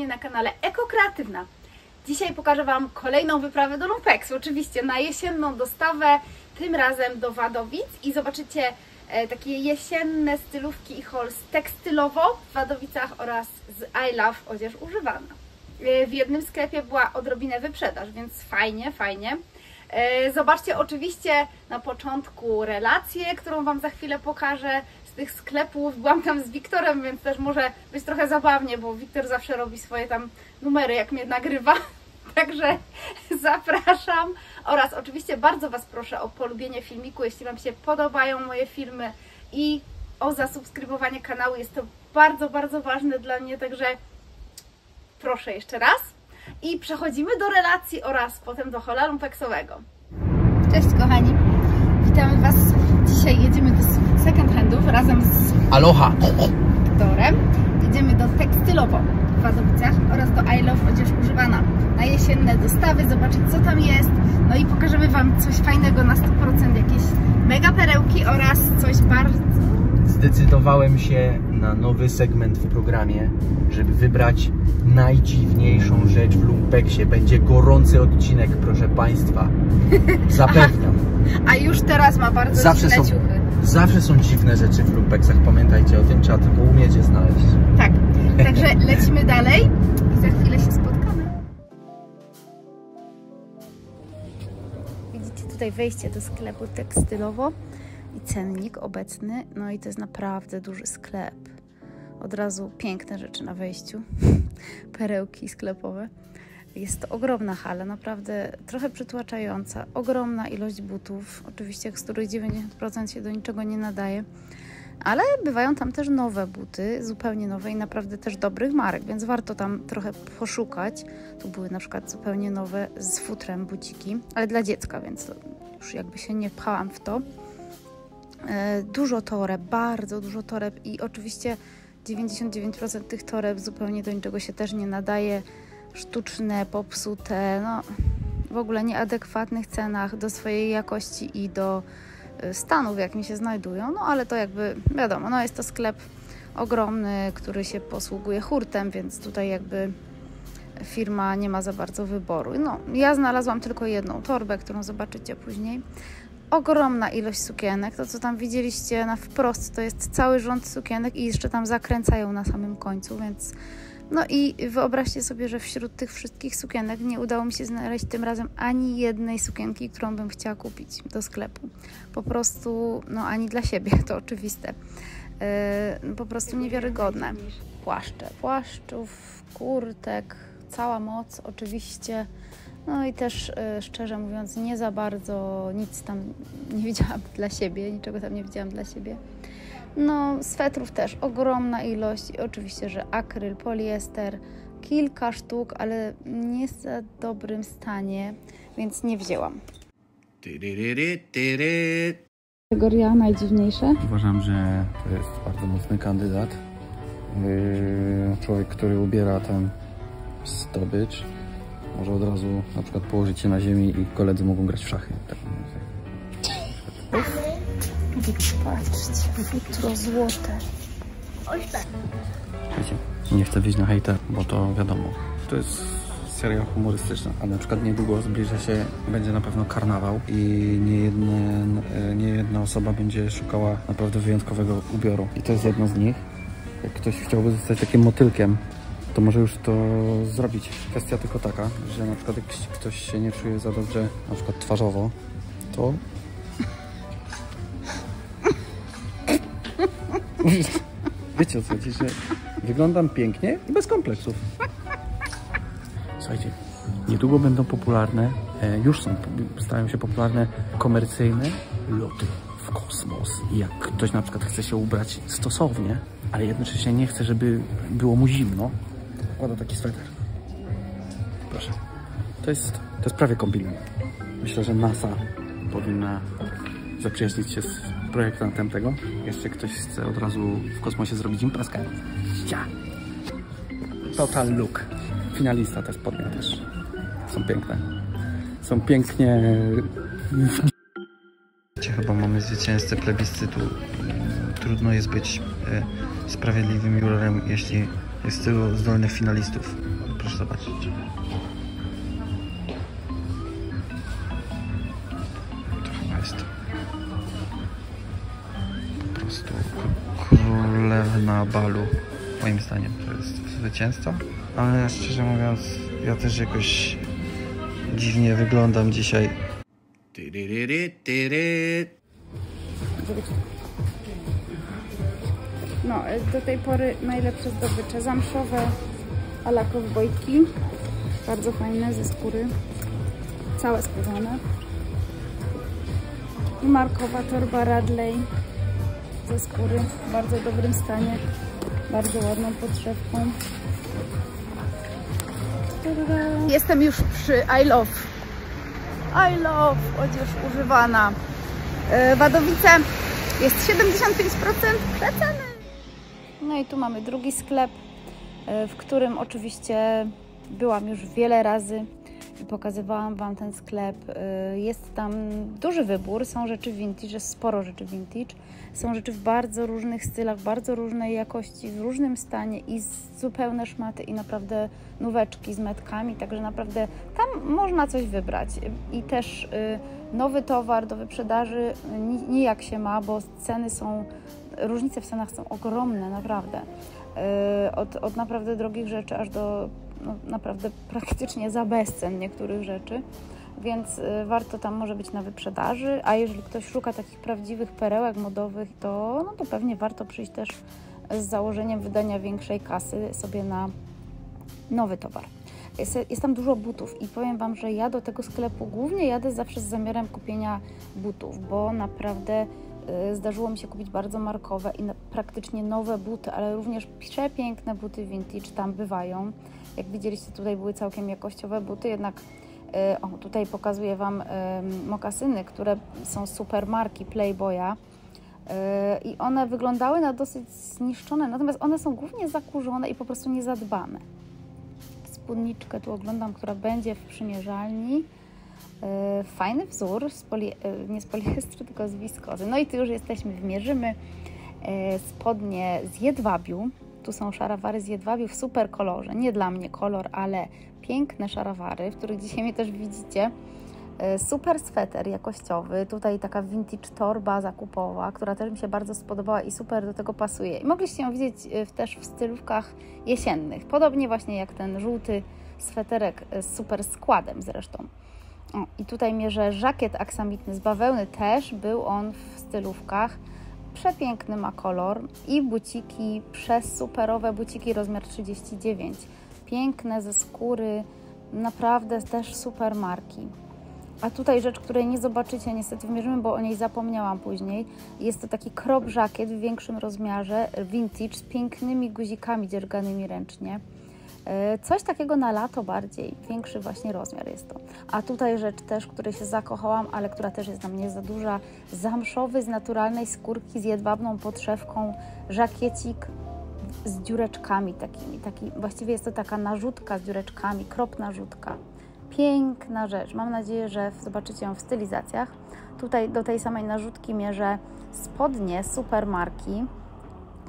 serdecznie na kanale Ekokreatywna. Dzisiaj pokażę Wam kolejną wyprawę do Lumpex, oczywiście na jesienną dostawę, tym razem do Wadowic i zobaczycie e, takie jesienne stylówki i z tekstylowo w Wadowicach oraz z I Love odzież używana. E, w jednym sklepie była odrobinę wyprzedaż, więc fajnie, fajnie. E, Zobaczcie oczywiście na początku relację, którą Wam za chwilę pokażę z tych sklepów. Byłam tam z Wiktorem, więc też może być trochę zabawnie, bo Wiktor zawsze robi swoje tam numery, jak mnie nagrywa. Także zapraszam oraz oczywiście bardzo Was proszę o polubienie filmiku, jeśli Wam się podobają moje filmy i o zasubskrybowanie kanału. Jest to bardzo, bardzo ważne dla mnie, także proszę jeszcze raz. I przechodzimy do relacji oraz potem do hola lumpeksowego. Cześć kochani, witamy Was. Razem z Aloha! Wiktorem. Jedziemy do tekstylowo w Wadowicach oraz do I Love Odzież Używana na jesienne dostawy, zobaczyć co tam jest. No i pokażemy Wam coś fajnego na 100%, jakieś mega perełki oraz coś bardzo... Zdecydowałem się na nowy segment w programie, żeby wybrać najdziwniejszą rzecz w Lumpeksie. Będzie gorący odcinek, proszę Państwa. Zapewniam. A już teraz ma bardzo Zawsze są, ciuchy. Zawsze są dziwne rzeczy w Lumpeksach, pamiętajcie o tym, trzeba tylko umieć je znaleźć. Tak, także lecimy dalej i za chwilę się spotkamy. Widzicie tutaj wejście do sklepu tekstylowo i cennik obecny. No i to jest naprawdę duży sklep. Od razu piękne rzeczy na wejściu. Perełki sklepowe. Jest to ogromna hala, naprawdę trochę przytłaczająca. Ogromna ilość butów, oczywiście z których 90% się do niczego nie nadaje. Ale bywają tam też nowe buty, zupełnie nowe i naprawdę też dobrych marek, więc warto tam trochę poszukać. Tu były na przykład zupełnie nowe z futrem buciki, ale dla dziecka, więc już jakby się nie pchałam w to. E, Dużo toreb, bardzo dużo toreb i oczywiście 99% tych toreb zupełnie do niczego się też nie nadaje. Sztuczne, popsute, no w ogóle nieadekwatnych cenach do swojej jakości i do y, stanu, w jakim się znajdują. No ale to jakby wiadomo, no jest to sklep ogromny, który się posługuje hurtem, więc tutaj jakby firma nie ma za bardzo wyboru. No, ja znalazłam tylko jedną torbę, którą zobaczycie później. Ogromna ilość sukienek. To, co tam widzieliście na wprost, to jest cały rząd sukienek i jeszcze tam zakręcają na samym końcu, więc no i wyobraźcie sobie, że wśród tych wszystkich sukienek nie udało mi się znaleźć tym razem ani jednej sukienki, którą bym chciała kupić do sklepu. Po prostu, no ani dla siebie, to oczywiste. Yy, po prostu niewiarygodne. Płaszcze, płaszczów, kurtek, cała moc oczywiście. No i też yy, szczerze mówiąc, nie za bardzo nic tam nie widziałam dla siebie, niczego tam nie widziałam dla siebie. No, swetrów też ogromna ilość i oczywiście, że akryl, poliester, kilka sztuk, ale nie w za dobrym stanie, więc nie wzięłam. Kategoria najdziwniejsze? Uważam, że to jest bardzo mocny kandydat. Yy, Człowiek, który ubiera ten zdobycz, może od razu na przykład położyć się na ziemi i koledzy mogą grać w szachy. Tak, Patrzcie, futro złote. wiecie, nie chcę wyjść na hejter, bo to wiadomo. To jest seria humorystyczna, a na przykład niedługo zbliża się, będzie na pewno karnawał i nie, jeden, nie jedna osoba będzie szukała naprawdę wyjątkowego ubioru. I to jest jedno z nich. Jak ktoś chciałby zostać takim motylkiem, to może już to zrobić. Kwestia tylko taka, że na przykład jak ktoś się nie czuje za dobrze, na przykład twarzowo, to... Wiecie o co chodzi, że wyglądam pięknie i bez kompleksów. Słuchajcie, niedługo będą popularne, e, już są, stają się popularne komercyjne loty w kosmos. I jak ktoś na przykład chce się ubrać stosownie, ale jednocześnie nie chce, żeby było mu zimno, zakłada taki sweter. Proszę. To jest, to jest prawie kombinement. Myślę, że NASA powinna zaprzyjaźnić się z projektantem tego. Jeszcze ktoś chce od razu w kosmosie zrobić imprezkę. Ja. Total look. Finalista te spodnie też. Są piękne. Są pięknie... Chyba mamy zwycięzcę plebiscytu trudno jest być e, sprawiedliwym jurorem, jeśli jest tylu zdolnych finalistów. Proszę zobaczyć. Królewna balu, moim zdaniem. To jest zwycięzca. Ale szczerze mówiąc, ja też jakoś dziwnie wyglądam dzisiaj. No, y, do tej pory najlepsze zdobycze zamszowe ala kowbojki. Bardzo fajne, ze skóry. Całe skórzane. I markowa torba Radley ze skóry w bardzo dobrym stanie. Bardzo ładną podszewką. Jestem już przy I Love. I Love, odzież używana. Yy, Wadowice jest 75% przeceny. No i tu mamy drugi sklep, yy, w którym oczywiście byłam już wiele razy pokazywałam Wam ten sklep. Yy, Jest tam duży wybór, są rzeczy vintage, jest sporo rzeczy vintage. Są rzeczy w bardzo różnych stylach, bardzo różnej jakości, w różnym stanie i zupełne szmaty i naprawdę nóweczki z metkami, także naprawdę tam można coś wybrać. I też y, nowy towar do wyprzedaży ni- nijak się ma, bo ceny są, różnice w cenach są ogromne, naprawdę. Y, Od, od naprawdę drogich rzeczy aż do no, naprawdę praktycznie za bezcen niektórych rzeczy więc y, warto tam może być na wyprzedaży, a jeżeli ktoś szuka takich prawdziwych perełek modowych, to, no to pewnie warto przyjść też z założeniem wydania większej kasy sobie na nowy towar. Jest, jest tam dużo butów i powiem Wam, że ja do tego sklepu głównie jadę zawsze z zamiarem kupienia butów, bo naprawdę y, zdarzyło mi się kupić bardzo markowe i na, praktycznie nowe buty, ale również przepiękne buty vintage tam bywają. Jak widzieliście, tutaj były całkiem jakościowe buty, jednak y, o, tutaj pokazuję Wam y, mokasyny, które są super marki Playboya. Y, I one wyglądały na dosyć zniszczone, natomiast one są głównie zakurzone i po prostu niezadbane. Spódniczkę tu oglądam, która będzie w przymierzalni. Fajny wzór, z poli, nie z poliestru, tylko z wiskozy. No i tu już jesteśmy, wymierzymy spodnie z jedwabiu. Tu są szarawary z jedwabiu w super kolorze. Nie dla mnie kolor, ale piękne szarawary, w których dzisiaj mnie też widzicie. Y, Super sweter jakościowy, tutaj taka vintage torba zakupowa, która też mi się bardzo spodobała i super do tego pasuje. I mogliście ją widzieć w- też w stylówkach jesiennych, podobnie właśnie jak ten żółty sweterek y, z super składem zresztą. O, I tutaj mierzę żakiet aksamitny z bawełny, też był on w stylówkach. Przepiękny ma kolor i buciki, przez superowe buciki rozmiar 39. Piękne ze skóry, naprawdę też super marki. A tutaj rzecz, której nie zobaczycie niestety w mierzymy, bo o niej zapomniałam później. Jest to taki crop żakiet w większym rozmiarze, vintage, z pięknymi guzikami dzierganymi ręcznie. E, Coś takiego na lato bardziej, większy właśnie rozmiar jest to. A tutaj rzecz też, której się zakochałam, ale która też jest dla mnie za duża. Zamszowy z naturalnej skórki z jedwabną podszewką, żakiecik z dziureczkami takimi. Taki, właściwie jest to taka narzutka z dziureczkami, krop narzutka. Piękna rzecz. Mam nadzieję, że zobaczycie ją w stylizacjach. Tutaj do tej samej narzutki mierzę spodnie supermarki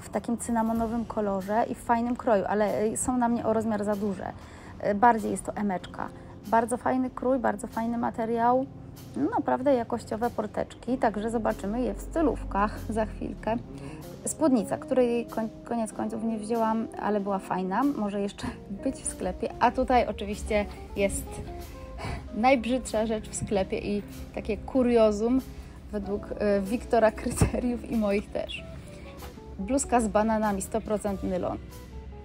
w takim cynamonowym kolorze i w fajnym kroju, ale y, są na mnie o rozmiar za duże. Y, Bardziej jest to emeczka. Bardzo fajny krój, bardzo fajny materiał. No, naprawdę jakościowe porteczki, także zobaczymy je w stylówkach za chwilkę. Spódnica, której koniec końców nie wzięłam, ale była fajna, może jeszcze być w sklepie. A tutaj oczywiście jest najbrzydsza rzecz w sklepie i takie kuriozum według y, Wiktora kryteriów i moich też. Bluzka z bananami, 100% nylon.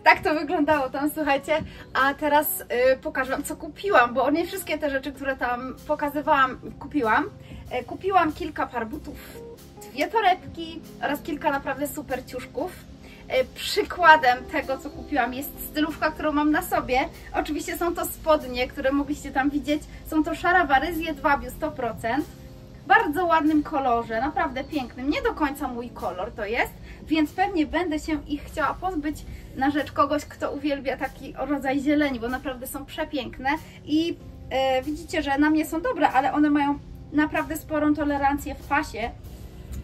Tak to wyglądało tam, słuchajcie. A teraz y, pokażę Wam, co kupiłam, bo nie wszystkie te rzeczy, które tam pokazywałam, kupiłam. E, kupiłam kilka par butów, dwie torebki oraz kilka naprawdę super ciuszków. E, Przykładem tego, co kupiłam, jest stylówka, którą mam na sobie. Oczywiście są to spodnie, które mogliście tam widzieć. Są to szarawary z jedwabiu 100%. Bardzo ładnym kolorze, naprawdę pięknym. Nie do końca mój kolor to jest, więc pewnie będę się ich chciała pozbyć na rzecz kogoś, kto uwielbia taki rodzaj zieleni, bo naprawdę są przepiękne i e, widzicie, że na mnie są dobre, ale one mają naprawdę sporą tolerancję w pasie,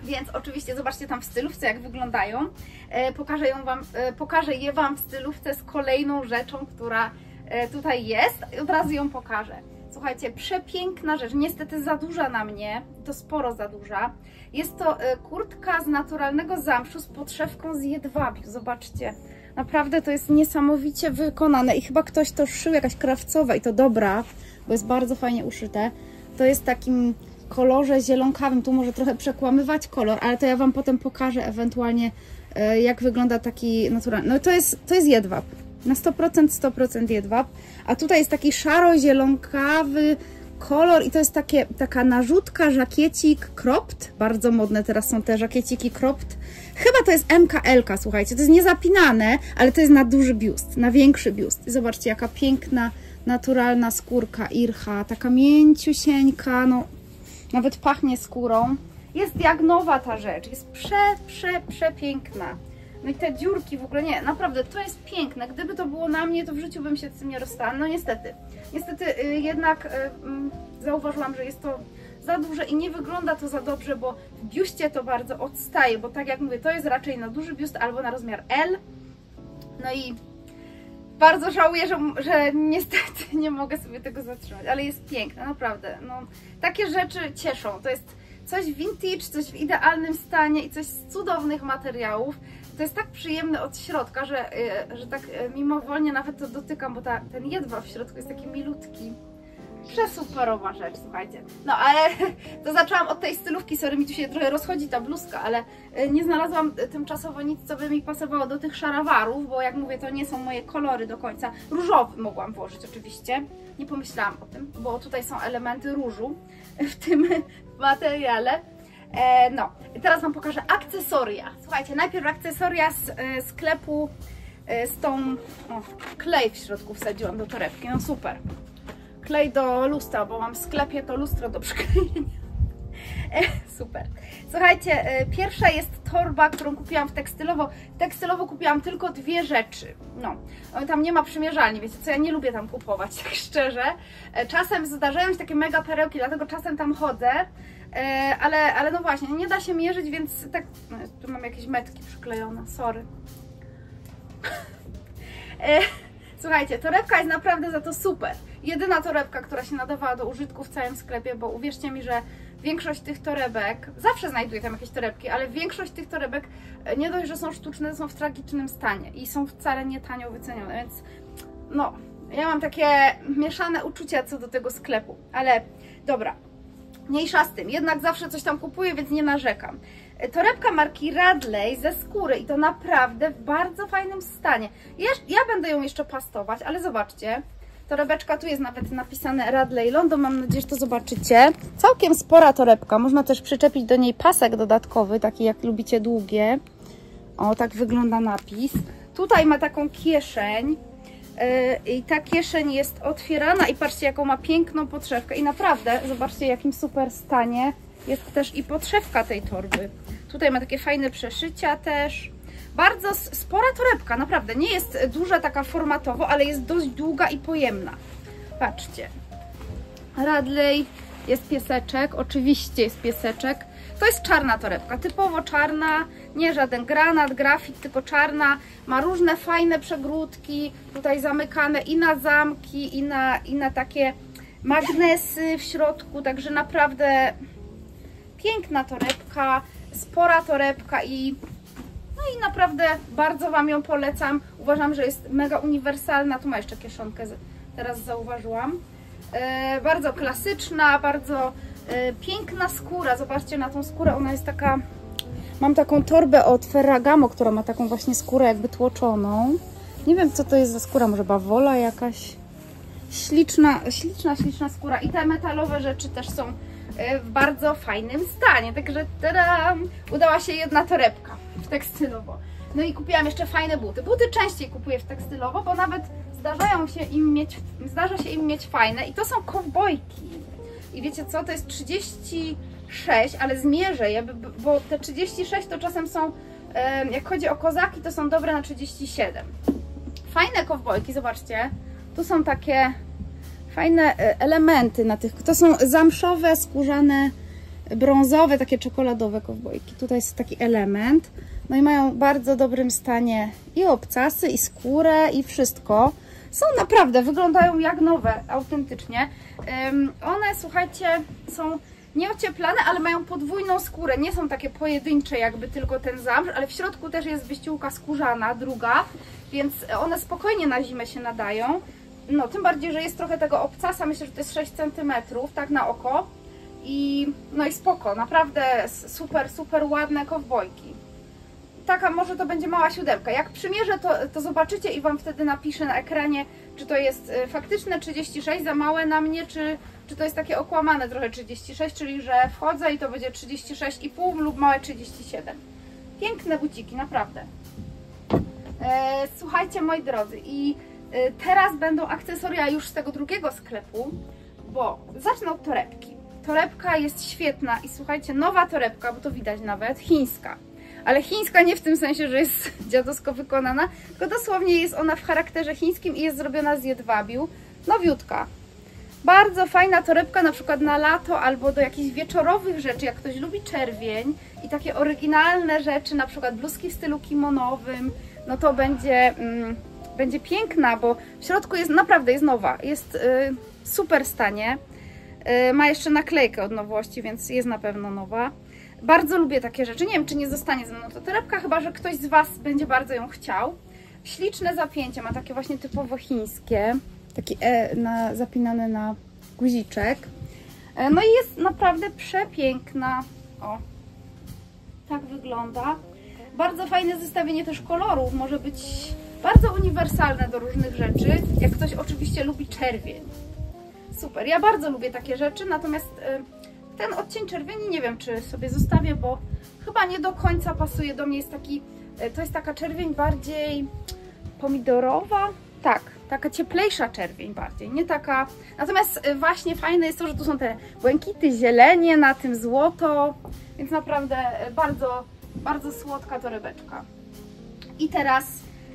Więc oczywiście zobaczcie tam w stylówce, jak wyglądają. E, pokażę, ją wam, e, pokażę je Wam w stylówce z kolejną rzeczą, która e, tutaj jest. Od razu ją pokażę. Słuchajcie, przepiękna rzecz, niestety za duża na mnie, to sporo za duża. Jest to e, kurtka z naturalnego zamszu z podszewką z jedwabiu, zobaczcie. Naprawdę to jest niesamowicie wykonane i chyba ktoś to szył, jakaś krawcowa i to dobra, bo jest bardzo fajnie uszyte. To jest takim kolorze zielonkawym, tu może trochę przekłamywać kolor, ale to ja Wam potem pokażę ewentualnie e, jak wygląda taki naturalny. No to jest, to jest jedwab, na 100% 100% jedwab, a tutaj jest taki szaro-zielonkawy kolor i to jest takie, taka narzutka, żakiecik cropped, bardzo modne teraz są te żakieciki cropped, chyba to jest MKL, słuchajcie, to jest niezapinane, ale to jest na duży biust, na większy biust. Zobaczcie jaka piękna, naturalna skórka ircha, taka mięciusieńka, no nawet pachnie skórą. Jest jak nowa ta rzecz, jest prze, prze, przepiękna. No i te dziurki w ogóle nie, naprawdę to jest piękne. Gdyby to było na mnie, to w życiu bym się z tym nie rozstała. No niestety. Niestety y, jednak y, y, zauważyłam, że jest to za duże i nie wygląda to za dobrze, bo w biuście to bardzo odstaje, bo tak jak mówię, to jest raczej na duży biust albo na rozmiar L. No i bardzo żałuję, że, że niestety nie mogę sobie tego zatrzymać, ale jest piękne, naprawdę. No, takie rzeczy cieszą. To jest coś vintage, coś w idealnym stanie i coś z cudownych materiałów. To jest tak przyjemne od środka, że, y, że tak y, mimowolnie nawet to dotykam, bo ta, ten jedwab w środku jest taki milutki. Przesuperowa rzecz, słuchajcie. No ale to zaczęłam od tej stylówki, sorry, mi tu się trochę rozchodzi ta bluzka, ale y, nie znalazłam tymczasowo nic, co by mi pasowało do tych szarawarów, bo jak mówię, to nie są moje kolory do końca. Różowy mogłam włożyć oczywiście, nie pomyślałam o tym, bo tutaj są elementy różu w tym materiale. E, no, teraz Wam pokażę akcesoria. Słuchajcie, najpierw akcesoria z e, sklepu e, z tą... O, klej w środku wsadziłam do torebki, no super. Klej do lustra, bo mam w sklepie to lustro do przyklejenia. E, super. Słuchajcie, e, pierwsza jest torba, którą kupiłam w tekstylowo. W tekstylowo kupiłam tylko dwie rzeczy. No, tam nie ma przymierzalni, wiecie co, ja nie lubię tam kupować, tak szczerze. E, czasem zdarzają się takie mega perełki, dlatego czasem tam chodzę. Ale, ale no właśnie, nie da się mierzyć, więc tak... No, tu mam jakieś metki przyklejone, sorry. Słuchajcie, torebka jest naprawdę za to super. Jedyna torebka, która się nadawała do użytku w całym sklepie, bo uwierzcie mi, że większość tych torebek, zawsze znajduję tam jakieś torebki, ale większość tych torebek e, nie dość, że są sztuczne, są w tragicznym stanie i są wcale nie tanio wycenione, więc no, ja mam takie mieszane uczucia co do tego sklepu, ale dobra, mniejsza z tym, jednak zawsze coś tam kupuję, więc nie narzekam. E, torebka marki Radley ze skóry i to naprawdę w bardzo fajnym stanie. Ja, ja będę ją jeszcze pastować, ale zobaczcie, Torebeczka, tu jest nawet napisane Radley London, mam nadzieję, że to zobaczycie. Całkiem spora torebka, można też przyczepić do niej pasek dodatkowy, taki jak lubicie długie. O, tak wygląda napis. Tutaj ma taką kieszeń i ta kieszeń jest otwierana i patrzcie jaką ma piękną podszewkę i naprawdę, zobaczcie jakim super stanie jest też i podszewka tej torby. Tutaj ma takie fajne przeszycia też. Bardzo spora torebka, naprawdę. Nie jest duża taka formatowo, ale jest dość długa i pojemna. Patrzcie. Radley, jest pieseczek, oczywiście jest pieseczek. To jest czarna torebka, typowo czarna, nie żaden granat, grafit, tylko czarna. Ma różne fajne przegródki, tutaj zamykane i na zamki, i na, i na takie magnesy w środku, także naprawdę piękna torebka, spora torebka i no i naprawdę bardzo Wam ją polecam. Uważam, że jest mega uniwersalna. Tu ma jeszcze kieszonkę, teraz zauważyłam. E, bardzo klasyczna, bardzo e, piękna skóra. Zobaczcie na tą skórę, ona jest taka... Mam taką torbę od Ferragamo, która ma taką właśnie skórę jakby tłoczoną. Nie wiem co to jest za skóra, może bawola jakaś. Śliczna, śliczna, śliczna skóra. I te metalowe rzeczy też są e, w bardzo fajnym stanie. Także teraz udała się jedna torebka w tekstylowo. No i kupiłam jeszcze fajne buty. Buty częściej kupuję w tekstylowo, bo nawet zdarzają się im mieć, zdarza się im mieć fajne i to są kowbojki. I wiecie co, to jest 36, ale zmierzę je, bo te 36 to czasem są, jak chodzi o kozaki, to są dobre na 37. Fajne kowbojki, zobaczcie, tu są takie fajne e, elementy na tych, to są zamszowe, skórzane brązowe, takie czekoladowe kowbojki. Tutaj jest taki element. No i mają w bardzo dobrym stanie i obcasy, i skórę, i wszystko. Są naprawdę, wyglądają jak nowe, autentycznie. One, słuchajcie, są nieocieplane, ale mają podwójną skórę. Nie są takie pojedyncze, jakby tylko ten zamrz, ale w środku też jest wyściółka skórzana, druga, więc one spokojnie na zimę się nadają. No, tym bardziej, że jest trochę tego obcasa, myślę, że to jest 6 cm, tak na oko. I no i spoko, naprawdę super, super ładne kowbojki. Taka może to będzie mała siódemka. Jak przymierzę, to, to zobaczycie i Wam wtedy napiszę na ekranie, czy to jest y, faktyczne 36 za małe na mnie, czy, czy to jest takie okłamane trochę 36, czyli że wchodzę i to będzie 36,5 lub małe 37. Piękne buciki, naprawdę. E, słuchajcie moi drodzy i e, teraz będą akcesoria już z tego drugiego sklepu, bo zacznę od torebki. Torebka jest świetna i słuchajcie, nowa torebka, bo to widać nawet, chińska. Ale chińska nie w tym sensie, że jest dziadowsko wykonana, tylko dosłownie jest ona w charakterze chińskim i jest zrobiona z jedwabiu. Nowiutka. Bardzo fajna torebka na przykład na lato albo do jakichś wieczorowych rzeczy, jak ktoś lubi czerwień i takie oryginalne rzeczy, na przykład bluzki w stylu kimonowym, no to będzie, mm, będzie piękna, bo w środku jest naprawdę jest nowa, jest y, super stanie. Y, ma jeszcze naklejkę od nowości, więc jest na pewno nowa. Bardzo lubię takie rzeczy. Nie wiem, czy nie zostanie ze mną ta torebka, chyba że ktoś z Was będzie bardzo ją chciał. Śliczne zapięcie, ma takie właśnie typowo chińskie, taki e, na, zapinane na guziczek. E, no i jest naprawdę przepiękna. O, tak wygląda. Bardzo fajne zestawienie też kolorów, może być bardzo uniwersalne do różnych rzeczy, jak ktoś oczywiście lubi czerwień. Super, ja bardzo lubię takie rzeczy, natomiast y, ten odcień czerwieni nie wiem, czy sobie zostawię, bo chyba nie do końca pasuje do mnie. Jest taki, y, to jest taka czerwień bardziej pomidorowa, tak, taka cieplejsza czerwień bardziej, nie taka... Natomiast y, właśnie fajne jest to, że tu są te błękity, zielenie, na tym złoto, więc naprawdę bardzo, bardzo słodka torebeczka. I teraz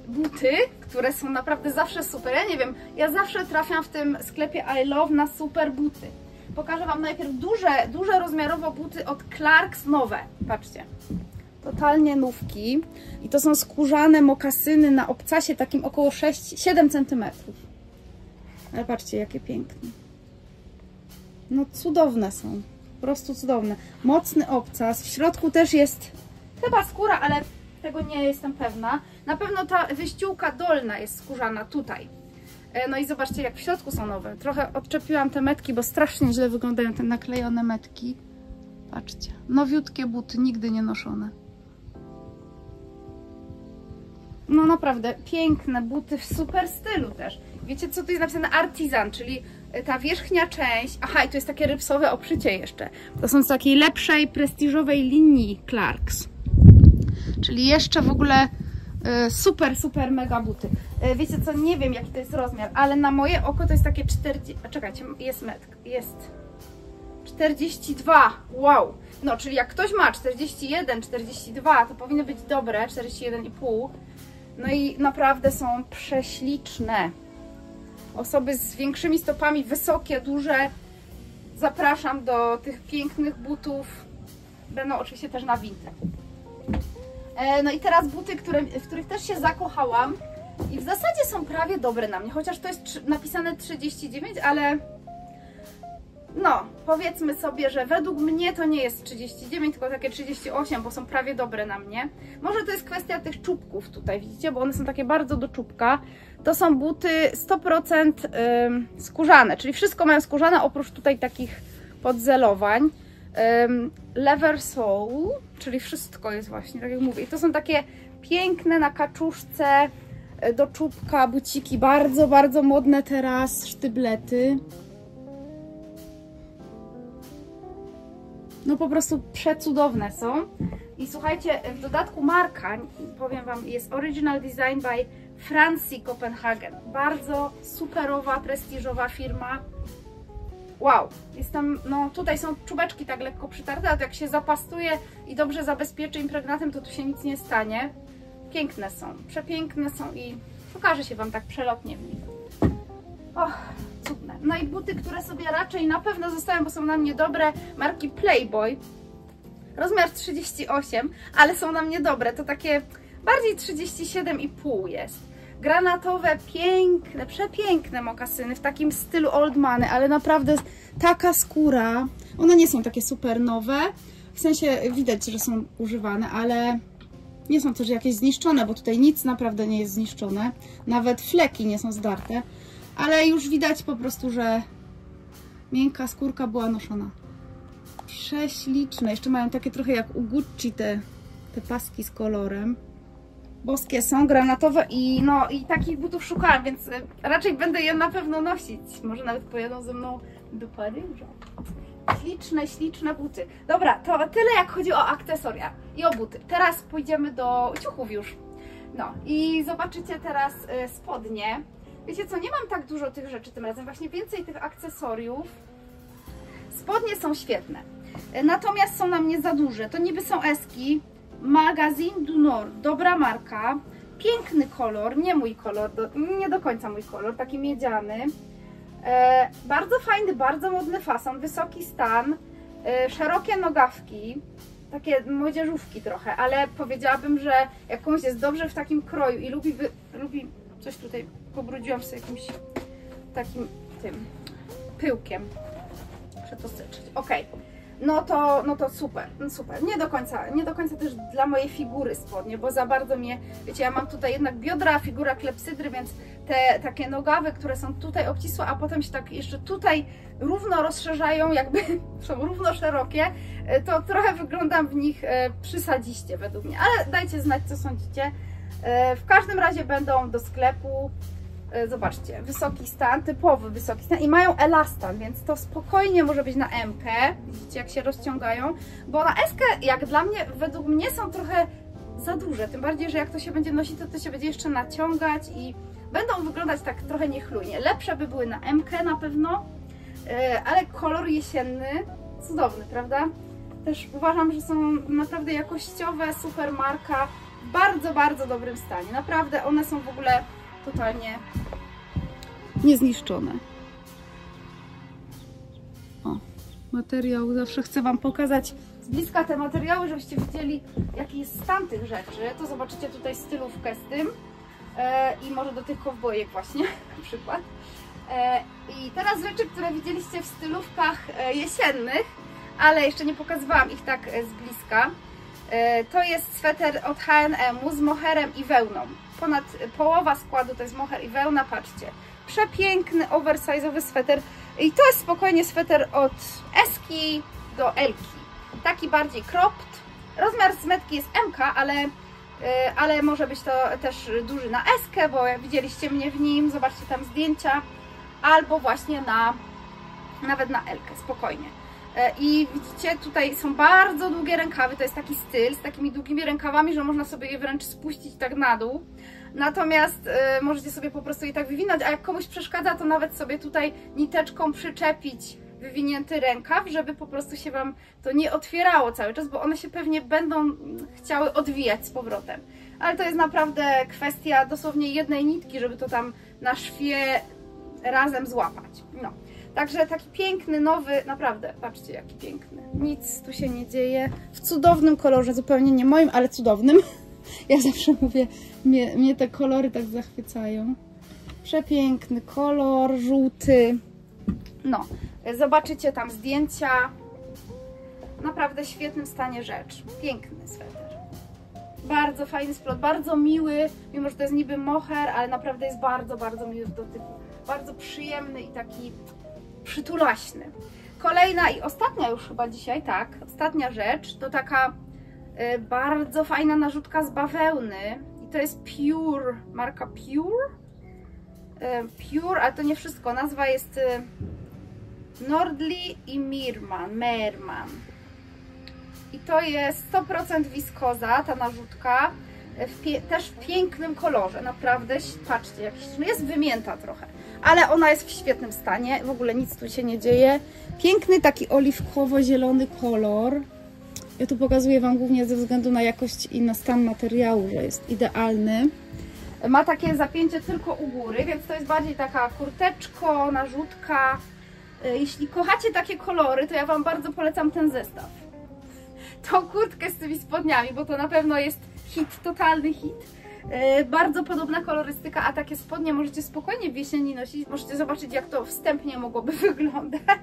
buty, które są naprawdę zawsze super. Ja nie wiem, ja zawsze trafiam w tym sklepie I Love na super buty. Pokażę Wam najpierw duże, duże rozmiarowo buty od Clarks nowe. Patrzcie. Totalnie nówki. I to są skórzane mokasyny na obcasie takim około 6-7 cm. Ale patrzcie, jakie piękne. No cudowne są. Po prostu cudowne. Mocny obcas. W środku też jest chyba skóra, ale tego nie jestem pewna. Na pewno ta wyściółka dolna jest skórzana tutaj. E, no i zobaczcie, jak w środku są nowe. Trochę odczepiłam te metki, bo strasznie źle wyglądają te naklejone metki. Patrzcie, nowiutkie buty, nigdy nie noszone. No naprawdę, piękne buty w super stylu też. Wiecie, co tu jest napisane? Artisan, czyli ta wierzchnia część... Aha, i tu jest takie rypsowe oprzycie jeszcze. To są z takiej lepszej, prestiżowej linii Clarks. Czyli jeszcze w ogóle y, super, super mega buty. Y, wiecie co, nie wiem jaki to jest rozmiar, ale na moje oko to jest takie 40... A czekajcie, jest metr, jest 42, wow. No, czyli jak ktoś ma 41, 42, to powinny być dobre, 41,5. No i naprawdę są prześliczne. Osoby z większymi stopami, wysokie, duże, zapraszam do tych pięknych butów. Będą oczywiście też na wintę. E, no i teraz buty, które, w których też się zakochałam i w zasadzie są prawie dobre na mnie, chociaż to jest napisane 39, ale no, powiedzmy sobie, że według mnie to nie jest 39, tylko takie 38, bo są prawie dobre na mnie. Może to jest kwestia tych czubków tutaj, widzicie, bo one są takie bardzo do czubka. To są buty 100% skórzane, czyli wszystko mają skórzane, oprócz tutaj takich podzelowań lever sole, czyli wszystko jest właśnie, tak jak mówię. I to są takie piękne na kaczuszce do czubka buciki, bardzo, bardzo modne teraz, sztyblety. No po prostu przecudowne są. I słuchajcie, w dodatku marka, powiem Wam, jest Original Design by Francie Copenhagen. Bardzo superowa, prestiżowa firma wow, jestem, no tutaj są czubeczki tak lekko przytarte, ale jak się zapastuje i dobrze zabezpieczy impregnatem, to tu się nic nie stanie. Piękne są, przepiękne są i pokaże się Wam tak przelotnie w nich. Och, cudne. No i buty, które sobie raczej na pewno zostają, bo są na mnie dobre, marki Playboy. Rozmiar 38, ale są na mnie dobre. To takie bardziej 37,5 jest. Granatowe, piękne, przepiękne mokasyny w takim stylu old money, ale naprawdę taka skóra. One nie są takie super nowe. W sensie widać, że są używane, ale nie są też jakieś zniszczone, bo tutaj nic naprawdę nie jest zniszczone. Nawet fleki nie są zdarte. Ale już widać po prostu, że miękka skórka była noszona. Prześliczne. Jeszcze mają takie trochę jak u Gucci te, te paski z kolorem. Boskie są, granatowe i no i takich butów szukałam, więc e, raczej będę je na pewno nosić. Może nawet pojadą ze mną do Paryża. Śliczne, śliczne buty. Dobra, to tyle jak chodzi o akcesoria i o buty. Teraz pójdziemy do ciuchów już. No i zobaczycie teraz y, spodnie. Wiecie co, nie mam tak dużo tych rzeczy tym razem, właśnie więcej tych akcesoriów. Spodnie są świetne, y, natomiast są na mnie za duże. To niby są eski. Magazine du Nord, dobra marka. Piękny kolor, nie mój kolor, do, nie do końca mój kolor, taki miedziany. E, bardzo fajny, bardzo modny fason, wysoki stan, e, szerokie nogawki, takie młodzieżówki trochę, ale powiedziałabym, że jak komuś jest dobrze w takim kroju i lubi, wy, lubi coś tutaj pobrudziłam sobie jakimś takim tym pyłkiem, muszę to syczyć, okej. No to, no to super, no super. Nie do końca, nie do końca też dla mojej figury spodnie, bo za bardzo mnie, wiecie, ja mam tutaj jednak biodra, figura klepsydry, więc te takie nogawy, które są tutaj obcisłe, a potem się tak jeszcze tutaj równo rozszerzają, jakby są równo szerokie, e, to trochę wyglądam w nich e, przysadziście według mnie. Ale dajcie znać, co sądzicie. E, w każdym razie będą do sklepu. Zobaczcie, wysoki stan, typowy wysoki stan i mają elastan, więc to spokojnie może być na M. -kę. Widzicie, jak się rozciągają, bo na S, jak dla mnie, według mnie są trochę za duże, tym bardziej, że jak to się będzie nosić, to to się będzie jeszcze naciągać i Będą wyglądać tak trochę niechlujnie. Lepsze by były na MK na pewno, e, ale kolor jesienny cudowny, prawda? Też uważam, że są naprawdę jakościowe, super marka, w bardzo, bardzo dobrym stanie. Naprawdę one są w ogóle totalnie niezniszczone. O, materiał, zawsze chcę Wam pokazać z bliska te materiały, żebyście widzieli jaki jest stan tych rzeczy. To zobaczycie tutaj stylówkę z tym. E, i może do tych kowbojek właśnie na przykład. E, I teraz rzeczy, które widzieliście w stylówkach e, jesiennych, ale jeszcze nie pokazywałam ich tak z bliska. To jest sweter od H&M z moherem i wełną. Ponad połowa składu to jest moher i wełna, patrzcie. Przepiękny, oversize'owy sweter. I to jest spokojnie sweter od Eski do Elki. Taki bardziej cropped. Rozmiar z metki jest MK, ale Y, ale może być to też duży na eskę, bo widzieliście mnie w nim, zobaczcie tam zdjęcia, albo właśnie na, nawet na elkę, spokojnie. Y, I widzicie, tutaj są bardzo długie rękawy, to jest taki styl z takimi długimi rękawami, że można sobie je wręcz spuścić tak na dół. Natomiast y, możecie sobie po prostu je tak wywinąć, a jak komuś przeszkadza, to nawet sobie tutaj niteczką przyczepić wywinięty rękaw, żeby po prostu się Wam to nie otwierało cały czas, bo one się pewnie będą chciały odwijać z powrotem. Ale to jest naprawdę kwestia dosłownie jednej nitki, żeby to tam na szwie razem złapać. No. Także taki piękny, nowy, naprawdę, patrzcie jaki piękny. Nic tu się nie dzieje. W cudownym kolorze, zupełnie nie moim, ale cudownym. Ja zawsze mówię, mnie, mnie te kolory tak zachwycają. Przepiękny kolor, żółty. No, Zobaczycie tam zdjęcia. Naprawdę w świetnym stanie rzecz. Piękny sweter. Bardzo fajny splot, bardzo miły, mimo że to jest niby moher, ale naprawdę jest bardzo, bardzo miły w dotyku. Bardzo przyjemny i taki przytulaśny. Kolejna i ostatnia już chyba dzisiaj, tak, ostatnia rzecz, to taka y, bardzo fajna narzutka z bawełny. I to jest Pure, marka Pure. Y, Pure, ale to nie wszystko, nazwa jest... Y, Nordli i Mirman, Merman. I to jest 100% wiskoza, ta narzutka. W też w pięknym kolorze, naprawdę, patrzcie, jakiś, no jest wymięta trochę, ale ona jest w świetnym stanie, w ogóle nic tu się nie dzieje. Piękny taki oliwkowo-zielony kolor. Ja tu pokazuję Wam głównie ze względu na jakość i na stan materiału, że jest idealny. Ma takie zapięcie tylko u góry, więc to jest bardziej taka kurteczko, narzutka. E, Jeśli kochacie takie kolory, to ja Wam bardzo polecam ten zestaw. Tą kurtkę z tymi spodniami, bo to na pewno jest hit, totalny hit. E, Bardzo podobna kolorystyka, a takie spodnie możecie spokojnie w jesieni nosić. Możecie zobaczyć, jak to wstępnie mogłoby wyglądać.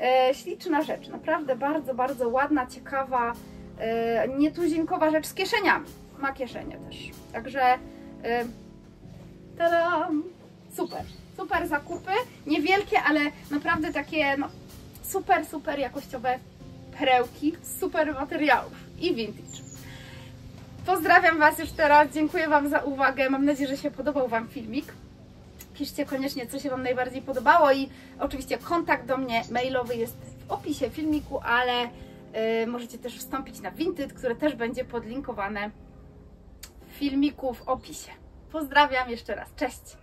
E, Śliczna rzecz, naprawdę bardzo, bardzo ładna, ciekawa, e, nietuzinkowa rzecz z kieszeniami. Ma kieszenie też. Także tadam! super, super zakupy. Niewielkie, ale naprawdę takie no, super, super jakościowe perełki, z super materiałów i vintage. Pozdrawiam Was już teraz, dziękuję Wam za uwagę, mam nadzieję, że się podobał Wam filmik. Piszcie koniecznie, co się Wam najbardziej podobało i oczywiście kontakt do mnie mailowy jest w opisie filmiku, ale y, możecie też wstąpić na Vinted, które też będzie podlinkowane w filmiku w opisie. Pozdrawiam jeszcze raz, cześć!